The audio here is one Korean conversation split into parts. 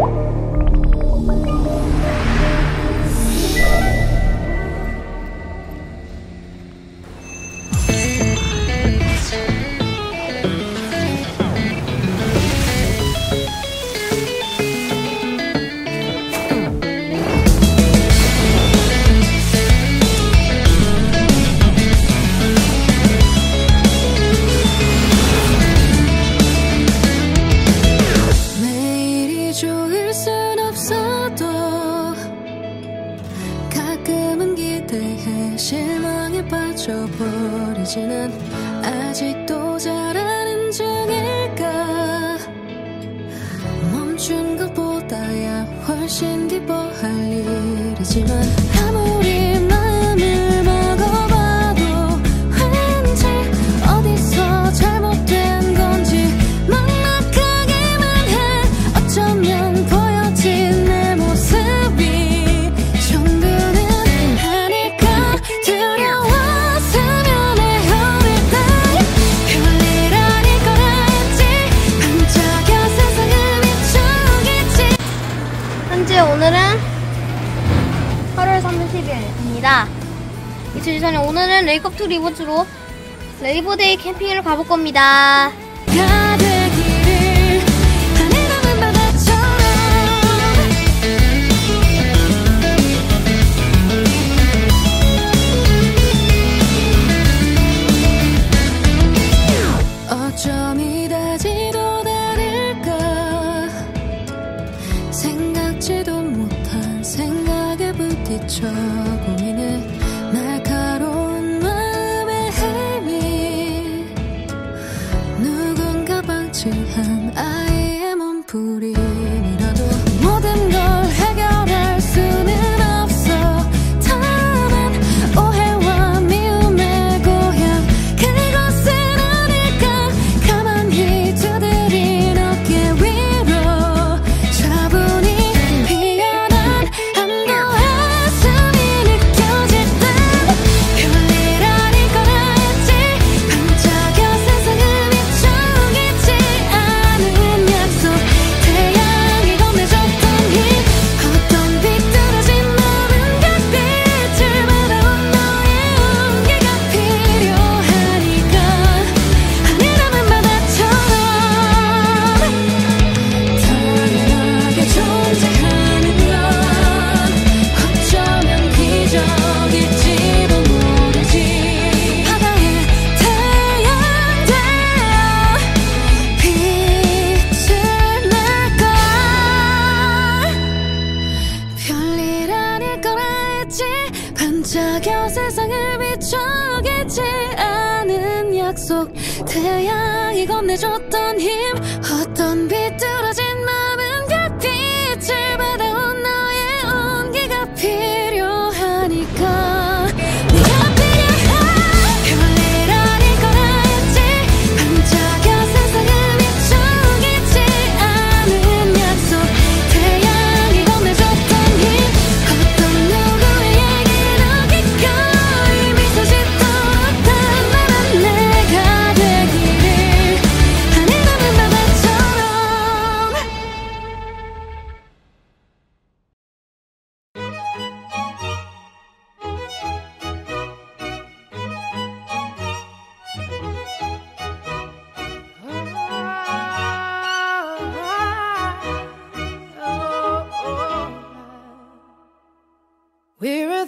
Música 하지만 전에 오늘은 레이컵2 리보즈로 레이보데이 캠핑을 가볼 겁니다.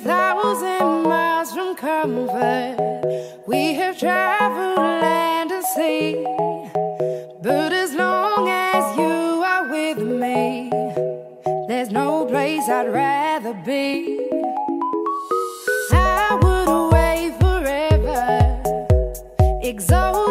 thousand miles from comfort. We have traveled land and sea. But as long as you are with me, there's no place I'd rather be. I would away forever, exalted.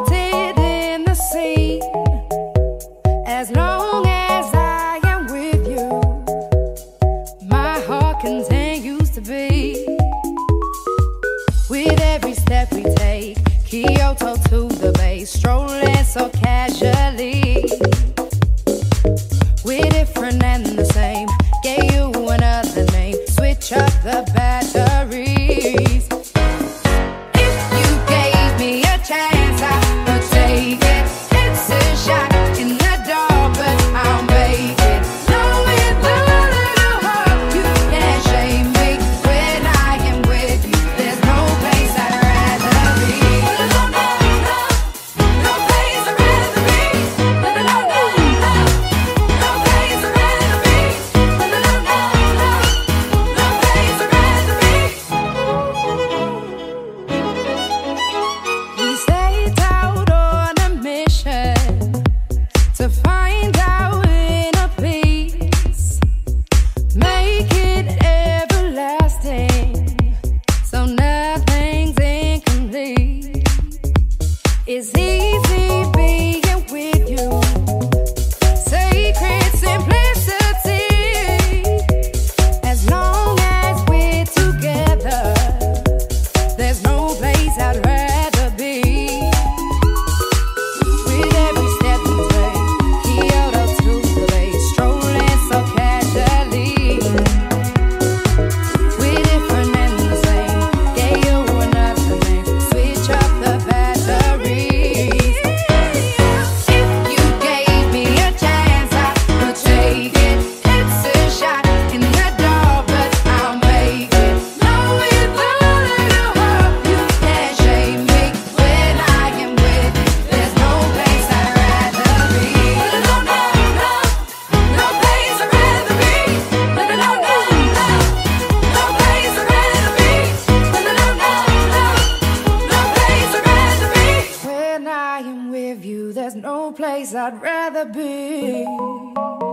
Is he? I'd rather be.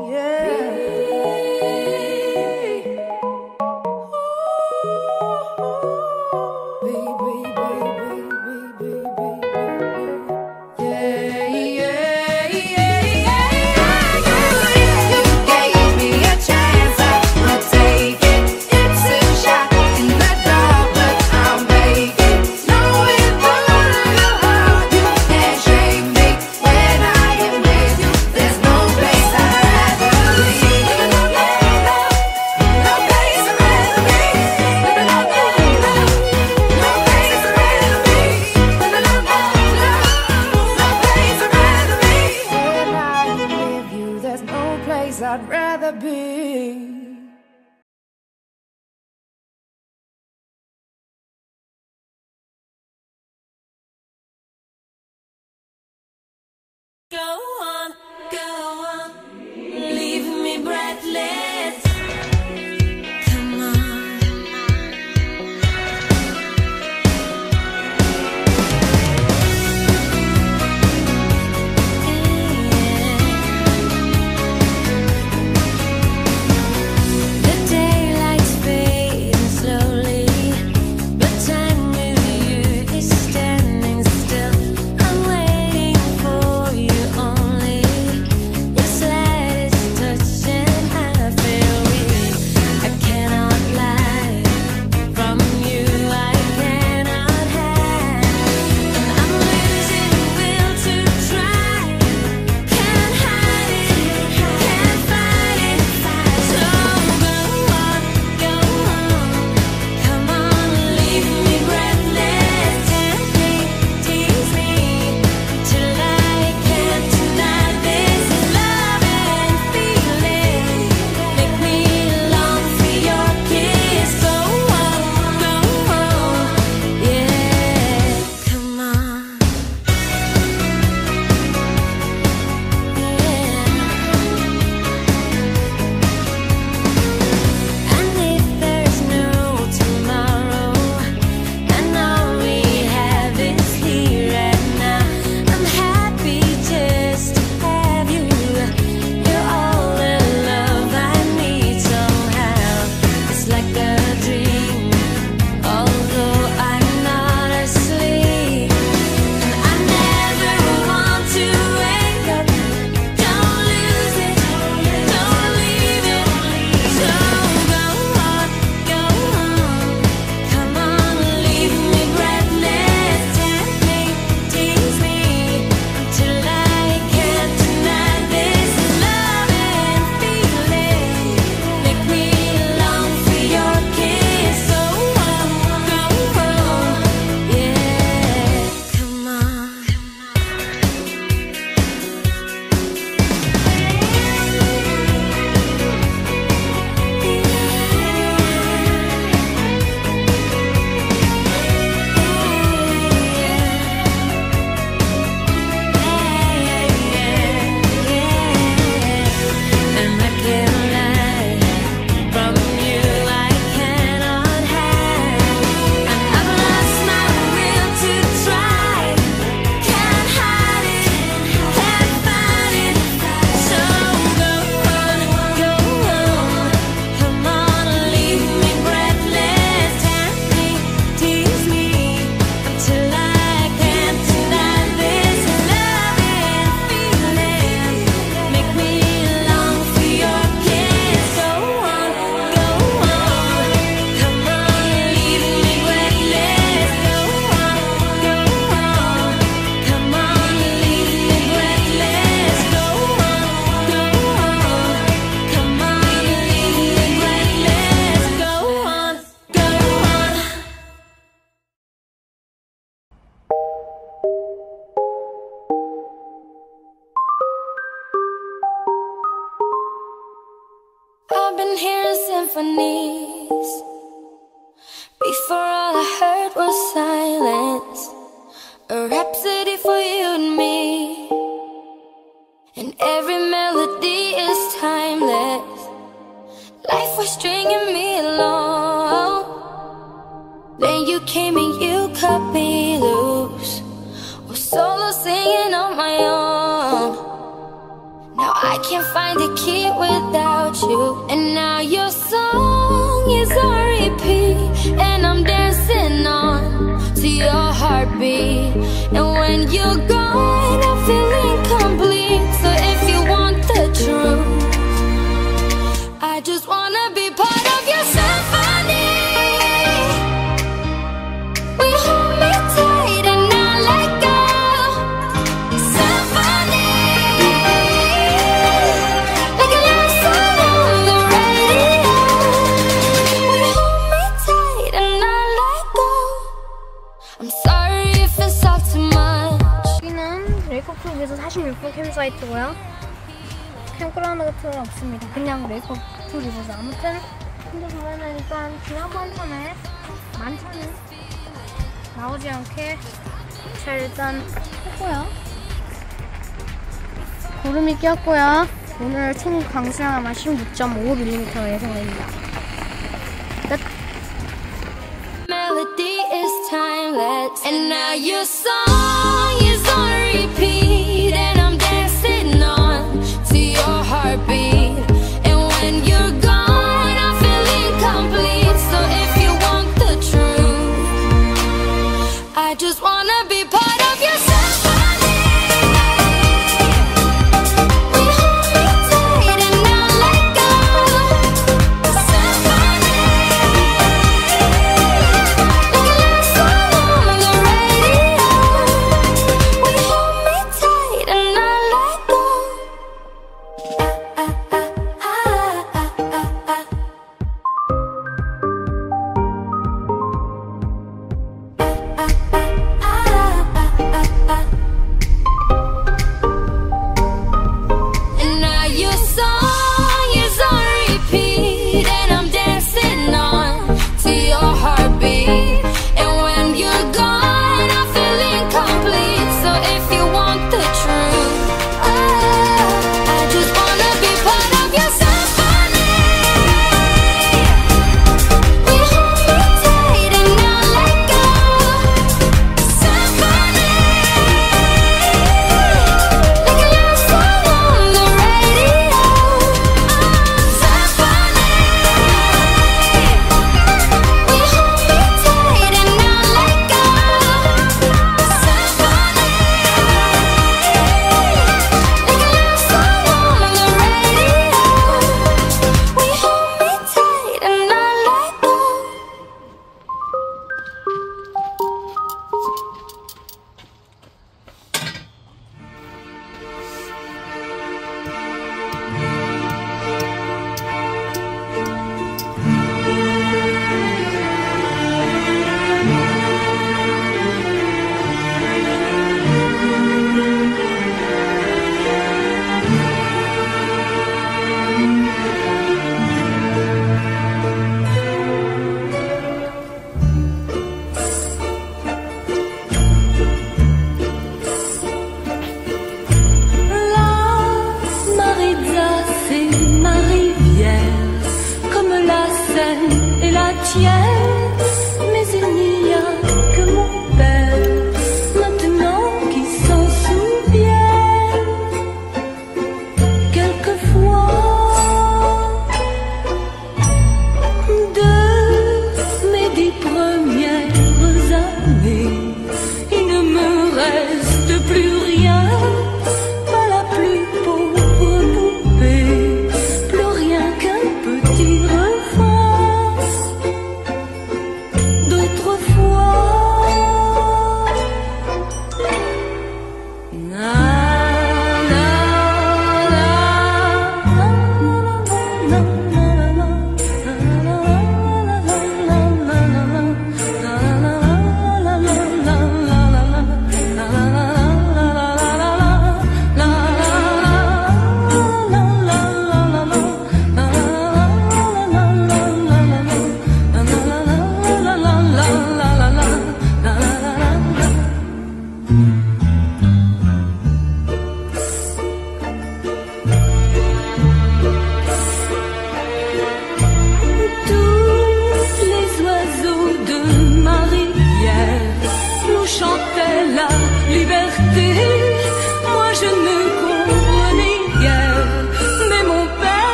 Heard was silence. 필요는 없습니다. 그냥 레이커 풀 입어서 아무튼 힘들면 일단 지난번 전에 만천은 나오지 않게 잘 일단 했고요. 구름이 꼈고요. 오늘 총 강수량은 16.5mm 예상됩니다. 끝!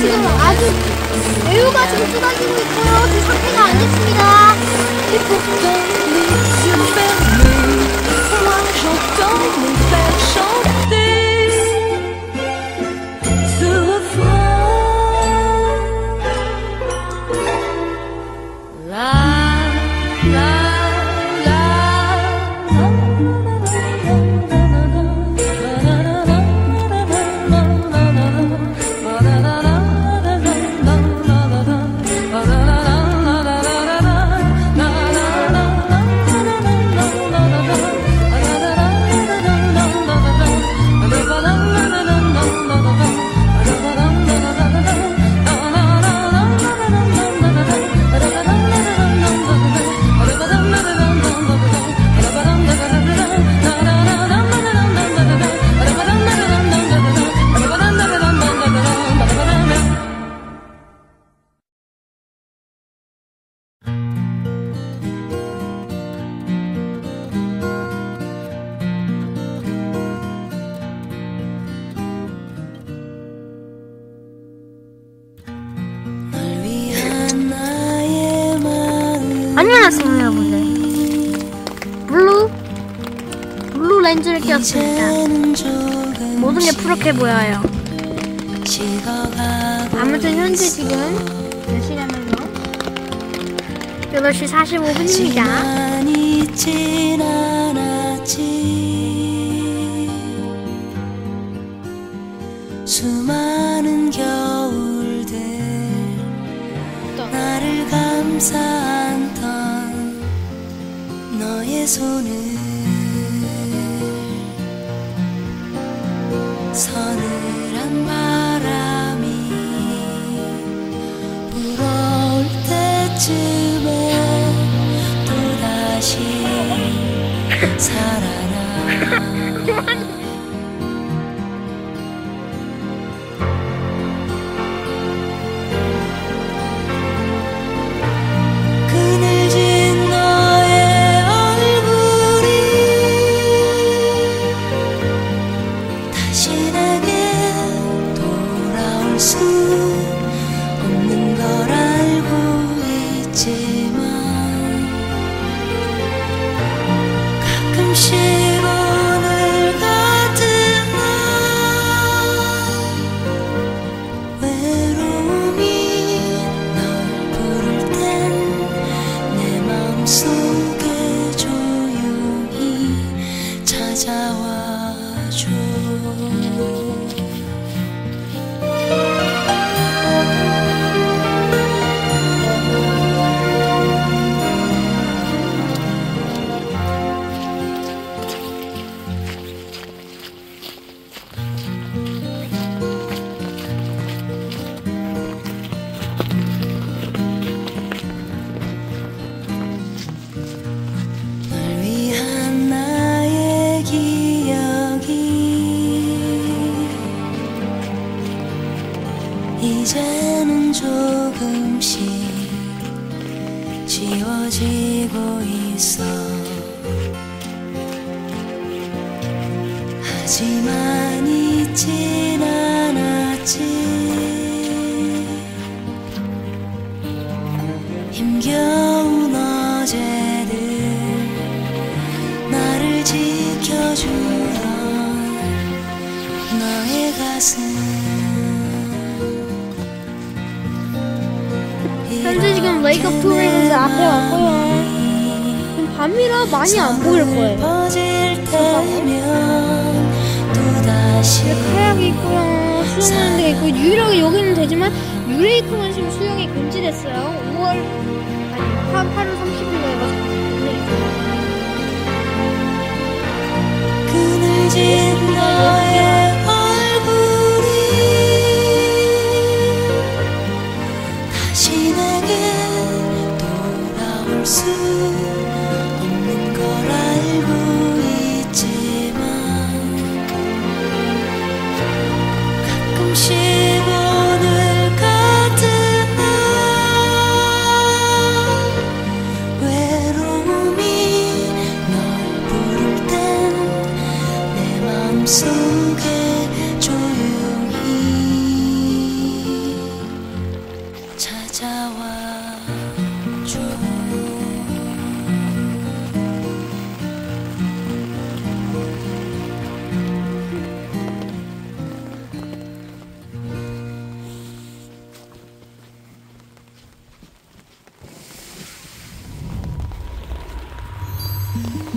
지금 아주 애유가 지금 쏟아지고 있고요. 지금 상태가 안 좋습니다. 안녕하세요, 여러분들. blue blue 렌즈를 조금 모든 게 푸르게 보여요. 아무튼 현재 지금 몇 시냐면요. 8시 45분입니다. 하지만 잊진 않았지 수많은 겨울들 나를 감싸 손을 서늘한 바람이 불어올 때쯤에 또다시 살아나 찾아와줘 않았지 힘겨운 어제들 나를 지켜주던 너의 가슴 현재 지금 레이크업 투어에서 앞에 왔고요. 지금 밤이라 많이 안 보일 거예요. 때면 또다시 카약이 있고요. 수영하는 데가 있고 유일하게 여기는 되지만 유레이크만 지금 수영이 금지됐어요. 5월 아니 8 월 30일에 가서 그늘진 너의 얼굴이 다시 내게 돌아올 수 Mm-hmm.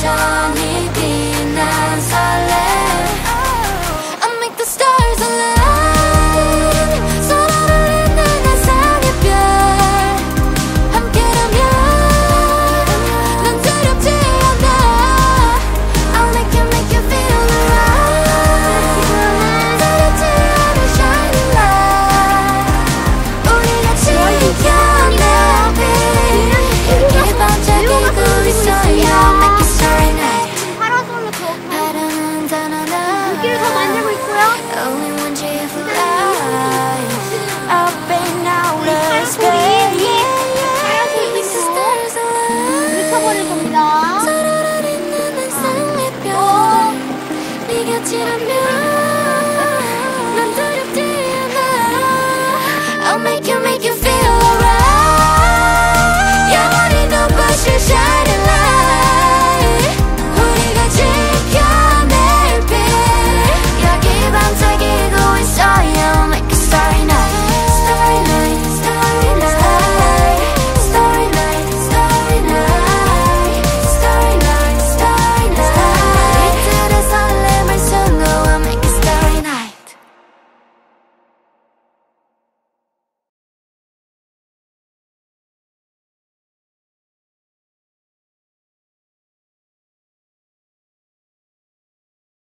shine.